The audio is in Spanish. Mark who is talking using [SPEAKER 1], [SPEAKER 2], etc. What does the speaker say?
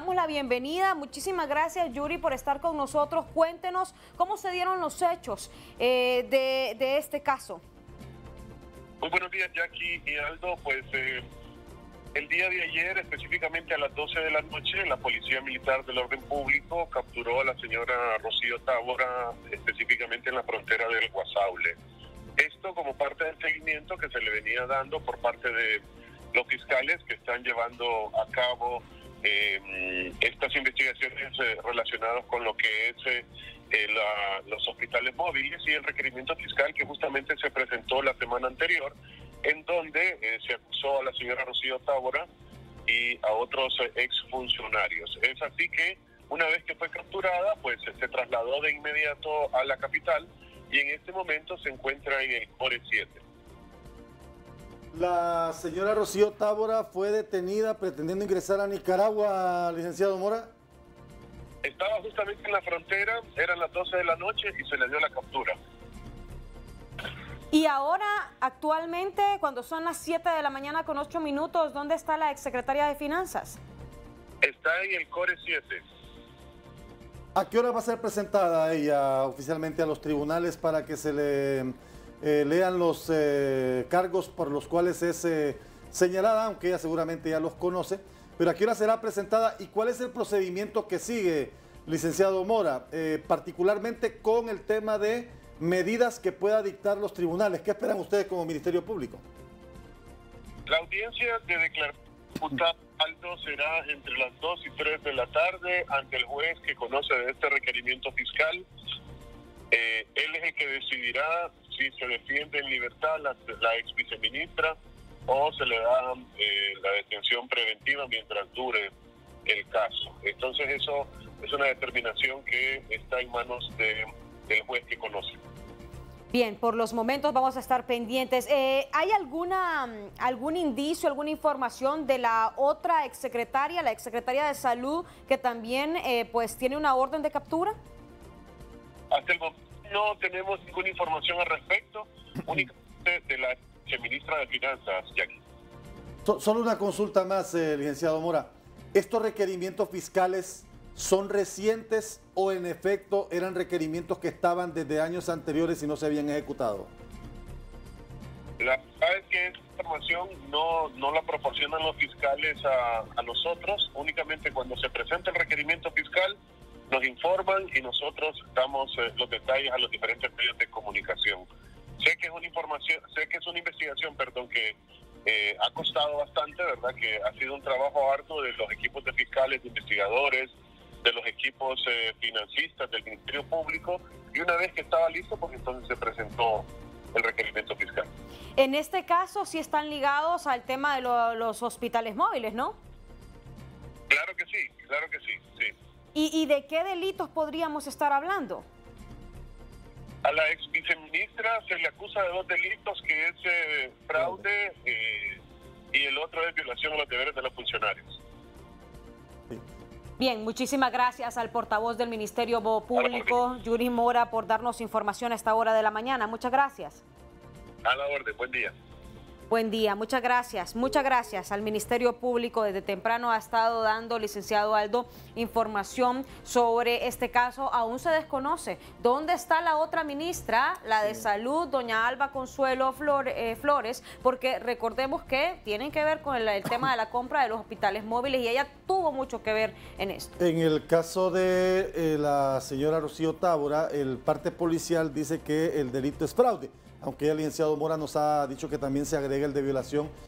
[SPEAKER 1] damos la bienvenida. Muchísimas gracias, Yuri, por estar con nosotros. Cuéntenos cómo se dieron los hechos eh, de, este caso.
[SPEAKER 2] Muy buenos días, Jackie y Aldo. Pues eh, el día de ayer, específicamente a las 12 de la noche, la Policía Militar del Orden Público capturó a la señora Rocío Tábora, específicamente en la frontera del Guasaule. Esto como parte del seguimiento que se le venía dando por parte de los fiscales que están llevando a cabo eh, estas investigaciones eh, relacionadas con lo que es eh, los hospitales móviles y el requerimiento fiscal que justamente se presentó la semana anterior, en donde se acusó a la señora Rocío Tábora y a otros exfuncionarios. Es así que una vez que fue capturada, pues se trasladó de inmediato a la capital y en este momento se encuentra en el Core 7.
[SPEAKER 3] La señora Rocío Tábora fue detenida pretendiendo ingresar a Nicaragua, licenciado Mora.
[SPEAKER 2] Estaba justamente en la frontera, eran las 12 de la noche y se le dio la captura.
[SPEAKER 1] Y ahora, actualmente, cuando son las 7 de la mañana con 8 minutos, ¿dónde está la exsecretaria de Finanzas?
[SPEAKER 2] Está en el Core 7.
[SPEAKER 3] ¿A qué hora va a ser presentada ella oficialmente a los tribunales para que se le eh, lean los eh, cargos por los cuales es eh, señalada, aunque ella seguramente ya los conoce, pero a qué hora será presentada y cuál es el procedimiento que sigue, licenciado Mora, particularmente con el tema de medidas que pueda dictar los tribunales. ¿Qué esperan ustedes como Ministerio Público?
[SPEAKER 2] La audiencia de declaración alto será entre las 2 y 3 de la tarde ante el juez que conoce de este requerimiento fiscal. él es el que decidirá si se defiende en libertad la, la ex viceministra o se le da eh, la detención preventiva mientras dure el caso. Entonces eso es una determinación que está en manos de, del juez que conoce.
[SPEAKER 1] Bien, por los momentos vamos a estar pendientes. Eh, ¿Hay alguna algún indicio, alguna información de la otra exsecretaria, la exsecretaria de Salud, que también eh, pues tiene una orden de captura?
[SPEAKER 2] Hasta el momento no tenemos ninguna información al respecto, únicamente de la ministra de Finanzas, Jackie.
[SPEAKER 3] solo una consulta más, eh, licenciado Mora. ¿Estos requerimientos fiscales son recientes o en efecto eran requerimientos que estaban desde años anteriores y no se habían ejecutado?
[SPEAKER 2] La verdad es que esa información no, no la proporcionan los fiscales a, a nosotros, únicamente cuando se presenta y nosotros damos eh, los detalles a los diferentes medios de comunicación. Sé que es una información, sé que es una investigación, perdón, que eh, ha costado bastante, ¿verdad? Que ha sido un trabajo harto de los equipos de fiscales, de investigadores, de los equipos eh, del Ministerio Público y una vez que estaba listo, pues entonces se presentó el requerimiento fiscal.
[SPEAKER 1] En este caso sí están ligados al tema de los hospitales móviles, ¿no? ¿Y, de qué delitos podríamos estar hablando?
[SPEAKER 2] A la ex viceministra se le acusa de dos delitos, que es eh, fraude eh, y el otro es violación a los deberes de los funcionarios.
[SPEAKER 1] Bien, muchísimas gracias al portavoz del Ministerio Público, Yuri Mora, por darnos información a esta hora de la mañana. Muchas gracias.
[SPEAKER 2] A la orden, buen día.
[SPEAKER 1] Buen día, muchas gracias. Muchas gracias al Ministerio Público. Desde temprano ha estado dando, licenciado Aldo, información sobre este caso. Aún se desconoce dónde está la otra ministra, la de Salud, doña Alba Consuelo eh, Flores, porque recordemos que tienen que ver con el, tema de la compra de los hospitales móviles y ella tuvo mucho que ver en esto.
[SPEAKER 3] En el caso de eh, la señora Rocío Tábora, el parte policial dice que el delito es fraude aunque el licenciado Mora nos ha dicho que también se agrega de violación